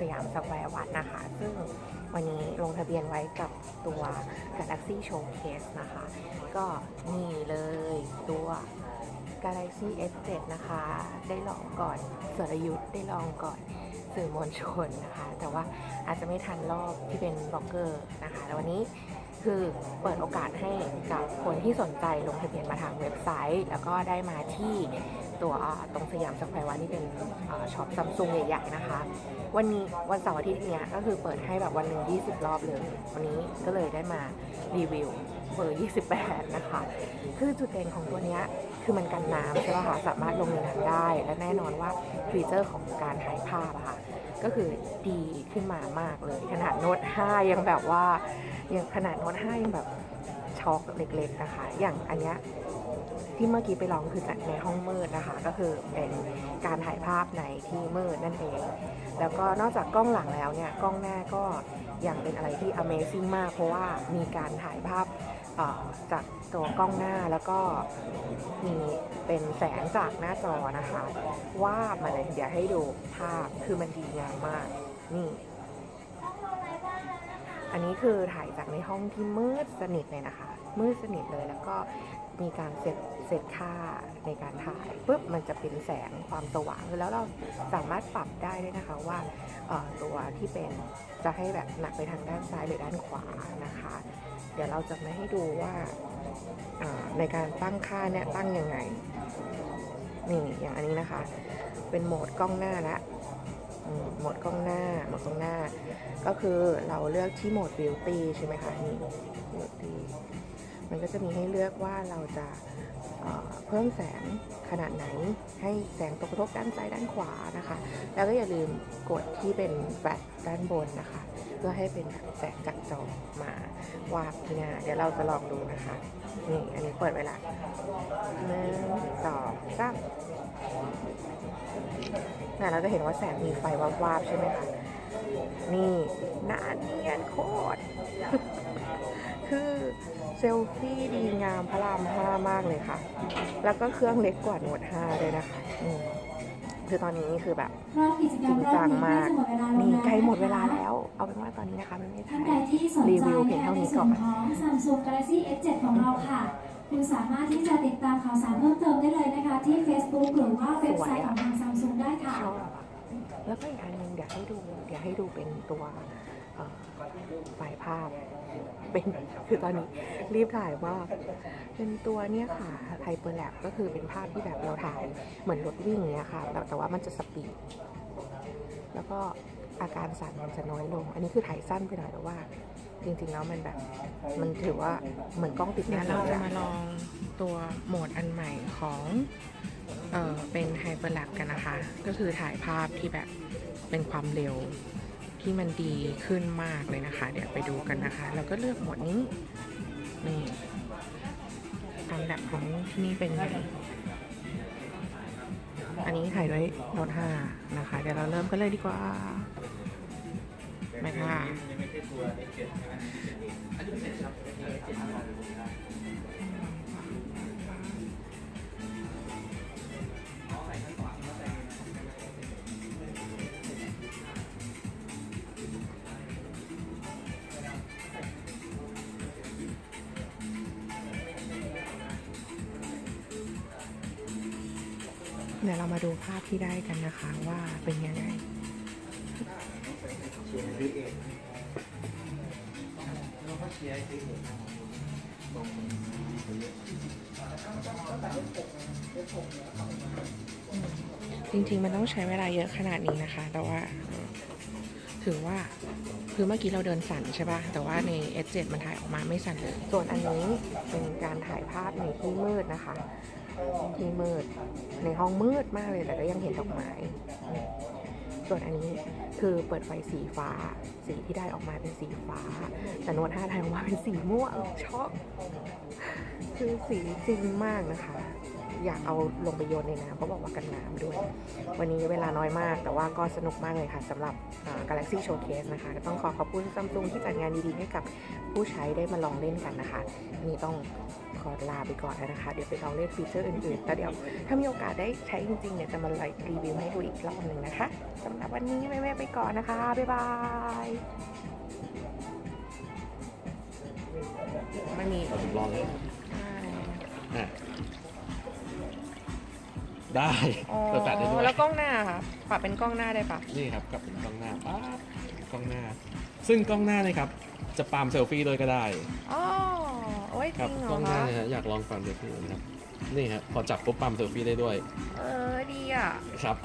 สยามสแควร์วันนะคะ ซึ่งวันนี้ลงทะเบียนไว้กับตัว Galaxy Showcase นะคะ ก็นี่เลยตัว Galaxy S7 นะคะ ได้ลองก่อนสรยุทธ์ได้ลองก่อนสื่อมวลชนนะคะ แต่ว่าอาจจะไม่ทันรอบที่เป็นบล็อกเกอร์นะคะแล้ววันนี้ คือเปิดโอกาสให้กับคนที่สนใจลงทะเบียนมาทางเว็บไซต์ แล้วก็ได้มาที่ตัวตรงสยามสแควร์วันที่เป็นช็อปซัมซุงใหญ่ๆนะคะ วันนี้วันเสาร์อาทิตย์เนี้ยก็คือเปิดให้แบบวันหนึ่ง20 รอบเลย วันนี้ก็เลยได้มารีวิวเบอร์ 28 นะคะ คือจุดเด่นของตัวเนี้ยคือมันกันน้ำใช่ป่ะคะสามารถลงในน้ำได้ และแน่นอนว่าฟีเจอร์ของการถ่ายภาพอะค่ะ ก็คือดีขึ้นมามากเลย ขนาดโน้ต5ยังแบบว่ายังขนาดโน้ต5ยังแบบช็อกเล็กๆนะคะ อย่างอันเนี้ยที่เมื่อกี้ไปลองคือจากในห้องมืดนะคะ ก็คือเป็นการถ่ายภาพในที่มืดนั่นเอง แล้วก็นอกจากกล้องหลังแล้วเนี่ยกล้องหน้าก็ ยังเป็นอะไรที่ Amazing มาก เพราะว่ามีการถ่ายภาพจากตัวกล้องหน้าแล้วก็มีเป็นแสงจากหน้าจอนะคะวามาเลยเดี๋ยวให้ดูภาพคือมันดีงามมาก นี่ อันนี้คือถ่ายจากในห้องที่มืดสนิทเลยนะคะ มืดสนิทเลยแล้วก็ มีการเซตเซตค่าในการถ่ายปุ๊บมันจะเป็นแสงความสว่างแล้วเราสามารถปรับได้ด้วยนะคะว่าตัวที่เป็นจะให้แบบหนักไปทางด้านซ้ายหรือด้านขวานะคะ เดี๋ยวเราจะมาให้ดูว่าในการตั้งค่าเนี่ยตั้งยังไงนี่อย่างอันนี้นะคะ เป็นโหมดกล้องหน้าละโหมดกล้องหน้าโหมดกล้องหน้า ก็คือเราเลือกที่โหมด beauty ใช่ไหมคะนี่ beauty มันก็จะมีให้เลือกว่าเราจะเเพิ่มแสงขนาดไหน ให้แสงตกกระทบด้านซ้ายด้านขวานะคะ แล้วก็อย่าลืมกดที่เป็นแฟลชด้านบนนะคะ เพื่อให้เป็นแบบแสงจากจอมาวาบที่หน้าเดี๋ยวเราจะลองดูนะคะนี่อันนี้เปิดไว้ละหนึ่งสองสามน่ะเราจะเห็นว่าแสงมีไฟวาบๆใช่ไหมคะนี่หน้าเนียนโคตร คือเซลฟี่ดีงามพระรามห้ามากเลยค่ะ แล้วก็เครื่องเล็กกว่าโน้ต5เลยนะคะอืมคือตอนนี้คือแบบรอบกิจกรจรริมงรอบจังนี้มากใกล้จะหมดเวลาแล้วนี่นะใกล้หมดเวลาแล้ว เอาเป็นว่าตอนนี้นะคะมันไม่ท่าถ่านใดยที่สนรีใจวิวเพียงในเท่านี้ส่ก่วอนนของ Samsung Galaxy S7 ของเราค่ะคุณสามารถที่จะติดตามข่าวสารเพิ่มเติมได้เลยนะคะ ที่ Facebook หรือว่าเว็บไซต์ของทาง Samsung ได้ค่ะชอบอะแล้วก็อีกอันหนึงเดี๋ยวให้ดู เดี๋ยวให้ดูเป็นตัว เอ่อไฟภาพเป็นคือตอนนี้รีบถ่ายมาเป็นตัวเนี้ยค่ะ Hyperlapse ก็คือเป็นภาพที่แบบเราถ่ายเหมือนรถวิ่งเนี้ยค่ะแต่แต่ว่ามันจะ speed แล้วก็อาการสั่นมันจะน้อยลง อันนี้คือถ่ายสั้นไปหน่อยแต่ว่า จริงๆแล้วมันแบบ มันถือว่าเหมือนกล้องติดหน้าเราจะอะมาลองตัวโหมดอันใหม่ของเออเป็นไฮเปอร์แลปกันนะคะ ก็คือถ่ายภาพที่แบบเป็นความเร็ว ที่มันดีขึ้นมากเลยนะคะ เดี๋ยวไปดูกันนะคะ เราก็เลือกหมดนี้นี่ตามแบบของที่นี่เป็นไงอันนี้ถ่ายด้วยโน้ตห้านะคะ เดี๋ยวเราเริ่มกันเลยดีกว่าไปค่ะ เดี๋ยวเรามาดูภาพที่ได้กันนะคะว่าเป็นยังไงจริงๆมันต้องใช้เวลาเยอะขนาดนี้นะคะ แต่ว่าถือว่าคือเมื่อกี้เราเดินสั่นใช่ป่ะ แต่ว่าใน S7 มันถ่ายออกมาไม่สั่นเลย ส่วนอันนี้เป็นการถ่ายภาพในที่มืดนะคะ ที่มืด ในห้องมืดมากเลยแต่ก็ยังเห็นดอกไม้ ส่วนอันนี้คือเปิดไฟสีฟ้า สีที่ได้ออกมาเป็นสีฟ้า แต่น้ตห้าถ่ายออกมาเป็นสีม่วงช็อกคือสีจริงมากนะคะ อยากเอาลงไปโยนในน้ำเพราบอกว่ากันน้ำด้วย วันนี้เวลาน้อยมาก แต่ว่าก็สนุกมากเลยค่ะสำหรับ Galaxy Showcase นะคะต้องขอขอบคุณซัมซุงที่จัดงานดีๆ ให้กับผู้ใช้ได้มาลองเล่นกันนะคะนี่ต้อง ขขอลาไปก่อนแล้วนะคะ เดี๋ยวไปลองเล่นฟีเจอร์อื่นๆแล้วเดี๋ยวถ้ามีโอกาสได้ใช้จริงๆเนี่ยจะมาไลฟ์รีวิวให้ดูอีกรอบหนึ่งนะคะสำหรับวันนี้แม่ๆไปก่อนนะคะ บ๊ายบายไม่มีเราผมลองเลยใช่อะได้อ๋อเปิดแฟลชได้ด้วยแล้วกล้องหน้าค่ะปรับเป็นกล้องหน้าได้ปะนี่ครับกลับเป็นกล้องหน้าป๊าบกล้องหน้า ซึ่งกล้องหน้านี่ครับ จะปาล์มเซลฟี่ด้วยก็ได้อ๋อ โอ้ยคจรัริบงเหรกล้อองหน้าคะเนี่ยฮะอยากลองปาล์มเซลฟี่นะครับนี่ฮะพอจับปุ๊บปาล์มเซลฟี่ได้ด้วยเออดีอะ ครับ